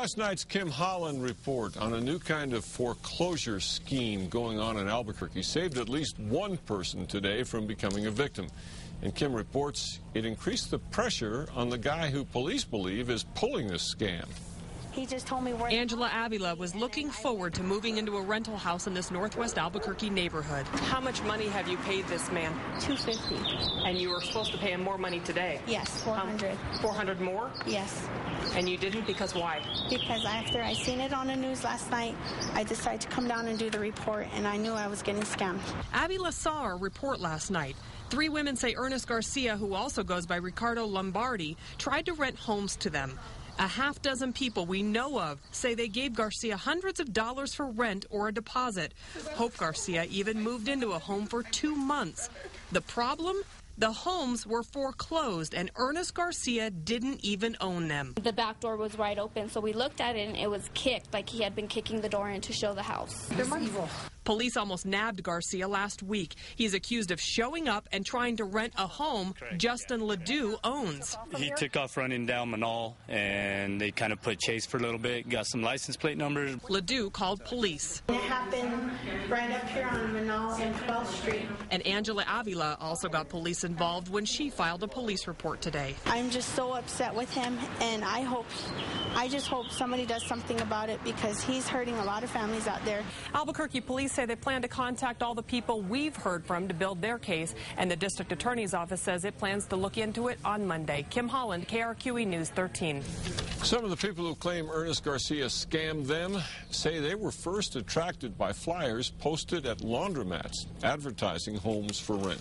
Last night's Kim Holland report on a new kind of foreclosure scheme going on in Albuquerque saved at least one person today from becoming a victim. And Kim reports it increased the pressure on the guy who police believe is pulling this scam. He just told me where. Angela Avila was looking forward to moving into a rental house in this northwest Albuquerque neighborhood. How much money have you paid this man? 250. And you were supposed to pay him more money today? Yes, um, 400. 400 more? Yes. And you didn't because why? Because after I seen it on the news last night, I decided to come down and do the report, and I knew I was getting scammed. Avila saw our report last night. Three women say Ernest Garcia, who also goes by Ricardo Lombardi, tried to rent homes to them. A half dozen people we know of say they gave Garcia hundreds of dollars for rent or a deposit. Hope Garcia even moved into a home for two months. The problem? The homes were foreclosed and Ernest Garcia didn't even own them. The back door was wide open, so we looked at it and it was kicked, like he had been kicking the door in to show the house. They're evil. Police almost nabbed Garcia last week. He's accused of showing up and trying to rent a home Justin Ledoux owns. He took off running down Menaul, and they kind of put chase for a little bit, got some license plate numbers. Ledoux called police. It happened right up here on Menaul and 12th Street. And Angela Avila also got police involved when she filed a police report today. I'm just so upset with him, and I hope, I just hope somebody does something about it because he's hurting a lot of families out there. Albuquerque police say they plan to contact all the people we've heard from to build their case, and the district attorney's office says it plans to look into it on Monday. Kim Holland, KRQE News 13. Some of the people who claim Ernest Garcia scammed them say they were first attracted by flyers posted at laundromats advertising homes for rent.